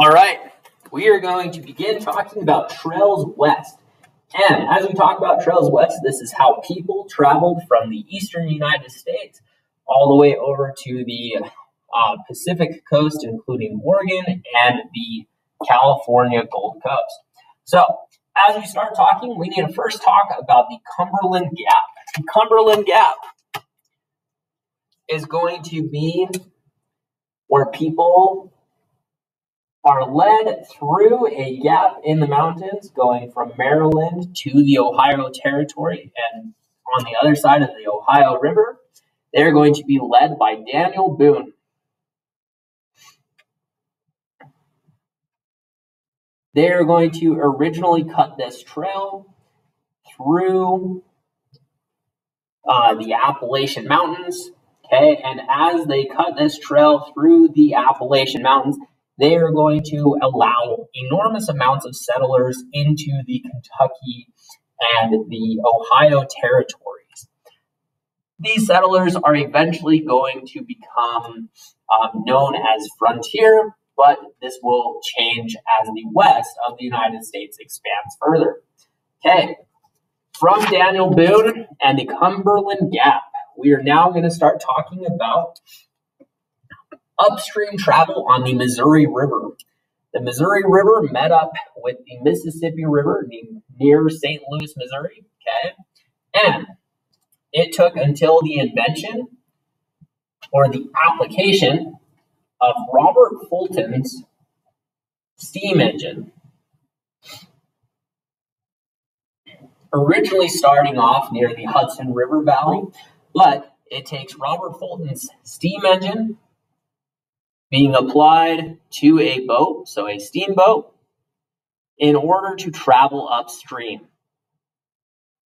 All right, we are going to begin talking about Trails West. And as we talk about Trails West, this is how people traveled from the eastern United States all the way over to the uh, Pacific coast, including Oregon and the California Gold Coast. So, as we start talking, we need to first talk about the Cumberland Gap. The Cumberland Gap is going to be where people are led through a gap in the mountains going from Maryland to the Ohio Territory and on the other side of the Ohio River. They're going to be led by Daniel Boone. They are going to originally cut this trail through uh, the Appalachian Mountains. Okay, and as they cut this trail through the Appalachian Mountains, they are going to allow enormous amounts of settlers into the Kentucky and the Ohio territories. These settlers are eventually going to become um, known as frontier, but this will change as the west of the United States expands further. Okay, from Daniel Boone and the Cumberland Gap, we are now going to start talking about upstream travel on the Missouri River. The Missouri River met up with the Mississippi River near St. Louis, Missouri. Okay. And it took until the invention or the application of Robert Fulton's steam engine. Originally starting off near the Hudson River Valley, but it takes Robert Fulton's steam engine being applied to a boat, so a steamboat, in order to travel upstream.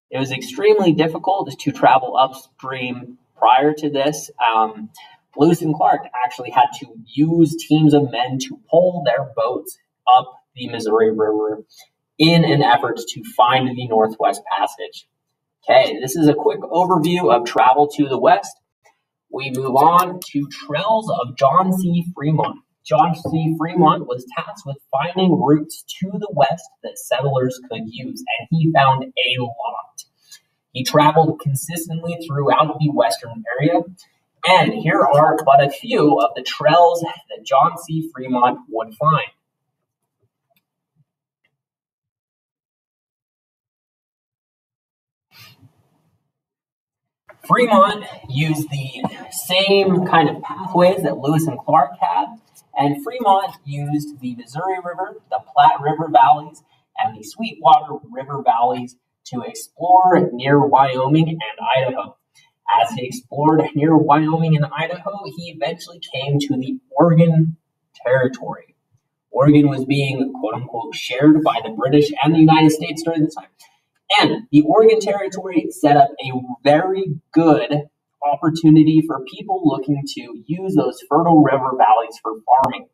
It was extremely difficult to travel upstream prior to this. Um, Lewis and Clark actually had to use teams of men to pull their boats up the Missouri River in an effort to find the Northwest Passage. Okay, this is a quick overview of travel to the West we move on to Trails of John C. Fremont. John C. Fremont was tasked with finding routes to the west that settlers could use, and he found a lot. He traveled consistently throughout the western area, and here are but a few of the trails that John C. Fremont would find. Fremont used the same kind of pathways that Lewis and Clark had, and Fremont used the Missouri River, the Platte River valleys, and the Sweetwater River valleys to explore near Wyoming and Idaho. As he explored near Wyoming and Idaho, he eventually came to the Oregon Territory. Oregon was being quote unquote shared by the British and the United States during this time. And the Oregon Territory set up a very good opportunity for people looking to use those fertile river valleys for farming.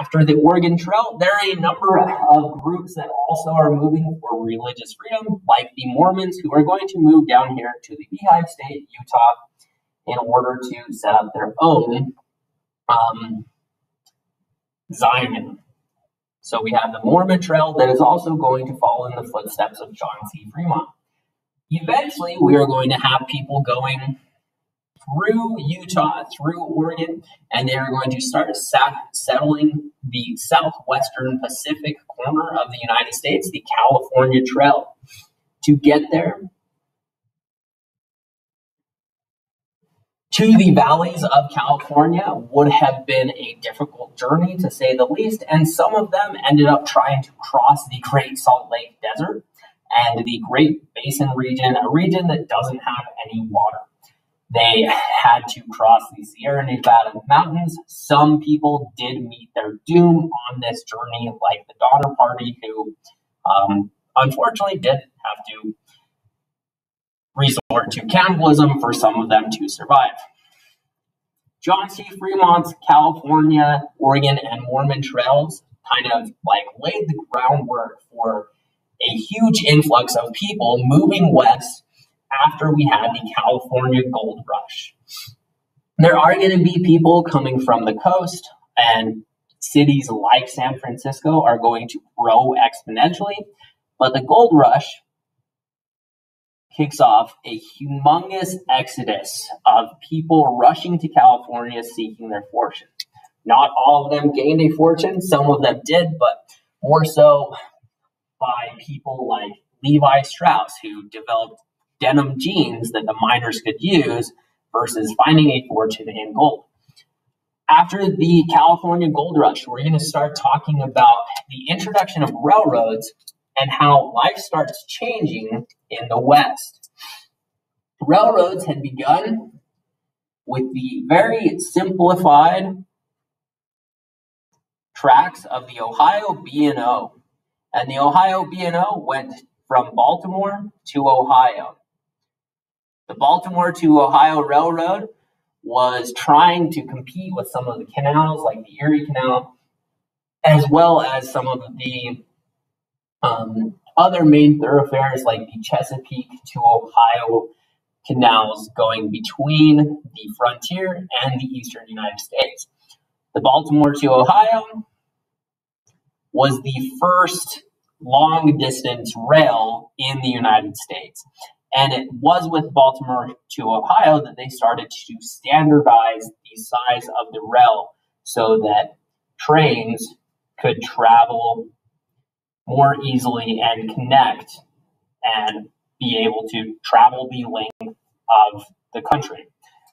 After the Oregon Trail, there are a number of groups that also are moving for religious freedom, like the Mormons, who are going to move down here to the Beehive State, Utah, in order to set up their own um, Zion so we have the Mormon Trail that is also going to follow in the footsteps of John C. Fremont. Eventually, we are going to have people going through Utah, through Oregon, and they are going to start settling the southwestern Pacific corner of the United States, the California Trail. To get there, to the valleys of California would have been a difficult journey to say the least, and some of them ended up trying to cross the Great Salt Lake Desert and the Great Basin region, a region that doesn't have any water. They had to cross the Sierra Nevada mountains. Some people did meet their doom on this journey, like the Donner Party, who um, unfortunately did have to resort to cannibalism for some of them to survive. John C. Fremont's California, Oregon, and Mormon trails kind of like laid the groundwork for a huge influx of people moving west after we had the California gold rush. There are going to be people coming from the coast and cities like San Francisco are going to grow exponentially. But the gold rush kicks off a humongous exodus of people rushing to California seeking their fortune. Not all of them gained a fortune, some of them did, but more so by people like Levi Strauss, who developed denim jeans that the miners could use versus finding a fortune in gold. After the California gold rush, we're going to start talking about the introduction of railroads and how life starts changing in the West. Railroads had begun with the very simplified tracks of the Ohio B&O. And the Ohio B&O went from Baltimore to Ohio. The Baltimore to Ohio Railroad was trying to compete with some of the canals, like the Erie Canal, as well as some of the um, other main thoroughfares, like the Chesapeake to Ohio canals going between the frontier and the eastern United States. The Baltimore to Ohio was the first long distance rail in the United States. And it was with Baltimore to Ohio that they started to standardize the size of the rail so that trains could travel more easily and connect and be able to travel the length of the country.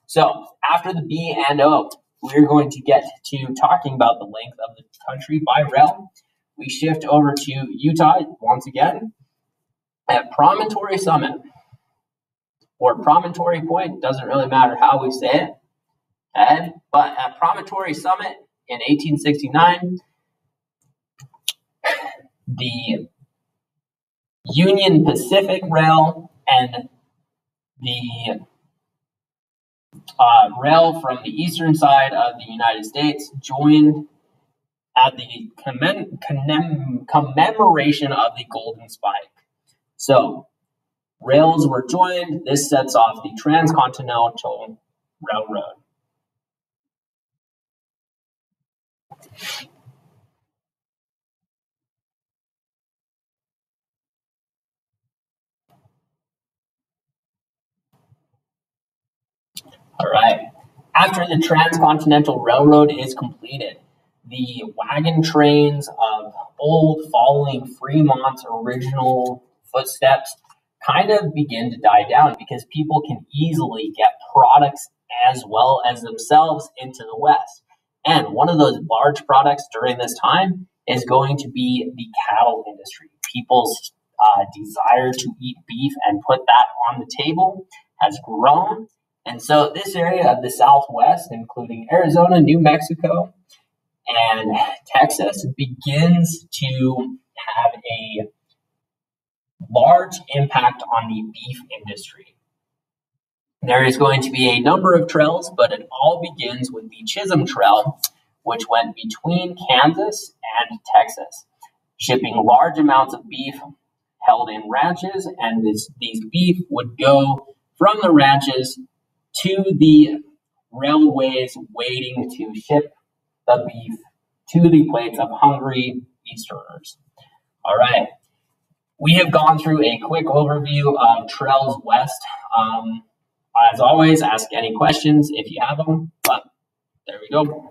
So after the B and O, we're going to get to talking about the length of the country by rail. We shift over to Utah once again at Promontory Summit or Promontory Point, doesn't really matter how we say it. Okay? But at Promontory Summit in 1869, the Union Pacific Rail and the uh, rail from the eastern side of the United States joined at the commem- commem- commemoration of the Golden Spike. So, rails were joined. This sets off the Transcontinental Railroad. All right. After the Transcontinental Railroad is completed, the wagon trains of old following Fremont's original footsteps kind of begin to die down because people can easily get products as well as themselves into the West. And one of those large products during this time is going to be the cattle industry. People's uh, desire to eat beef and put that on the table has grown and so this area of the Southwest, including Arizona, New Mexico, and Texas, begins to have a large impact on the beef industry. There is going to be a number of trails, but it all begins with the Chisholm Trail, which went between Kansas and Texas, shipping large amounts of beef held in ranches, and this, these beef would go from the ranches to the railways waiting to ship the beef to the plates of hungry Easterners. All right. We have gone through a quick overview of Trails West. Um, as always, ask any questions if you have them. But there we go.